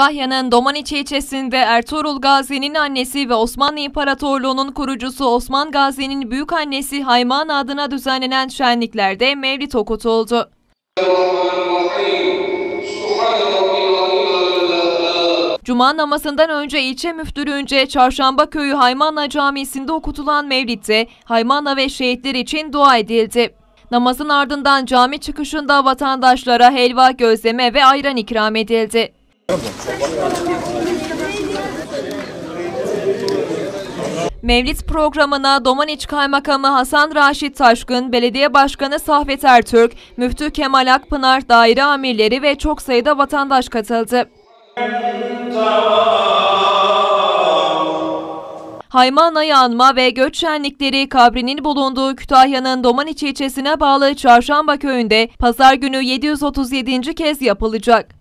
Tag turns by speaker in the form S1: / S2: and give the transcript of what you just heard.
S1: Kütahya'nın Domaniç ilçesinde Ertuğrul Gazi'nin annesi ve Osmanlı İmparatorluğu'nun kurucusu Osman Gazi'nin büyük annesi Hayman adına düzenlenen şenliklerde mevlid okutuldu. Cuma namazından önce ilçe müftülüğünce Çarşamba Köyü Haymanla Camisi'nde okutulan mevlidde Haymanla ve şehitler için dua edildi. Namazın ardından cami çıkışında vatandaşlara helva, gözleme ve ayran ikram edildi. Mevlid programına Domaniç Kaymakamı Hasan Raşit Taşkın, Belediye Başkanı Sahvet Ertürk, Müftü Kemal Akpınar, daire amirleri ve çok sayıda vatandaş katıldı. Haymana'yı anma ve göç şenlikleri kabrinin bulunduğu Kütahya'nın Domaniç ilçesine bağlı Çarşamba köyünde pazar günü 737. kez yapılacak.